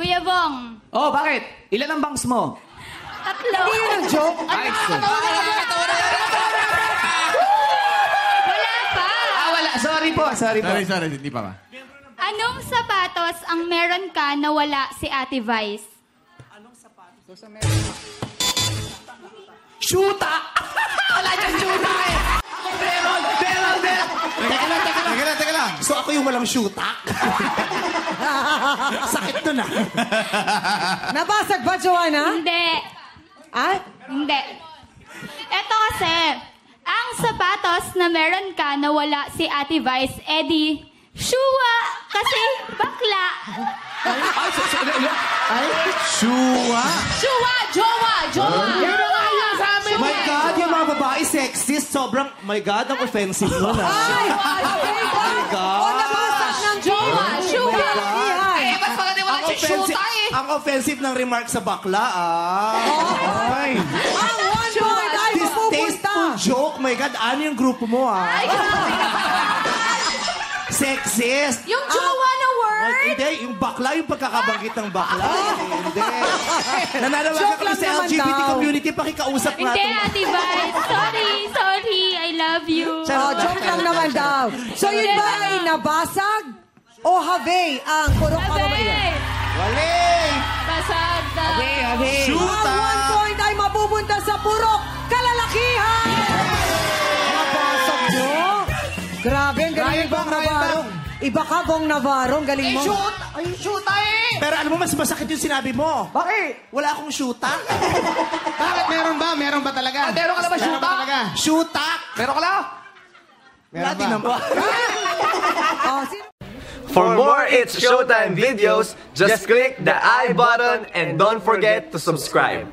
Kuya Bong, Oh, bakit? Ilan ang bangs mo? tatlo. Hindi yun ang joke. Ay, so- Wala pa. Ah, wala. Sorry po, sorry po. Sorry, sorry, hindi pa ba? Anong sapatos ang meron ka na wala si Ate Vice? Shoota! wala dyan shoota eh! Meron, meron, meron! Teka lang, teka lang. Teka lang, teka lang. So ako yung walang shoota? Sakit nun ah. Nabasag ba, Joanna? Hindi. Ah? Hindi. Ito kasi, ang sapatos na meron ka na wala si Ate Vice, Eddie, Shua! Kasi bakla. Ay, so, so, ay, Shua! Shua! Jowa! Jowa! My God, yung mga babae sexist, sobrang, my God, ang offensive nun ah. Ay! Okay ba? God. O nabasag ng Jowa! Shua! Iyan. eh, ba't pala di wala Ang si offensive, shoota eh? ang offensive ng remark sa bakla, ah. Ay. Ang one point ay mapupunta. Distasteful joke. My God, ano yung grupo mo, ah? Sexist. Yung jowa na word! Ay, hindi, yung bakla, yung pagkakabanggit ng bakla. hindi. Nananawagan Joke kami lang sa naman LGBT daw. community, pakikausap nga Hindi, itong- Ate Vice. Sorry, sorry. I love you. Oh, joke lang naman daw. So yun ba ay nabasag o have ang purok ano Grabe, ang galing Ryan Bong Bong, Ryan Navarro. Iba ka, Bong Navarro. Ang galing mo. Ay, shoota eh! Pero alam mo, mas masakit yung sinabi mo. Bakit? Wala akong shoota. Bakit meron ba? Meron ba talaga? Ah, meron ka na ba Meron shoota? ba talaga? Shoota! Meron ka lang? Meron Dati ba? naman. Oh, sino? For more It's Showtime videos, just click the I button and don't forget to subscribe.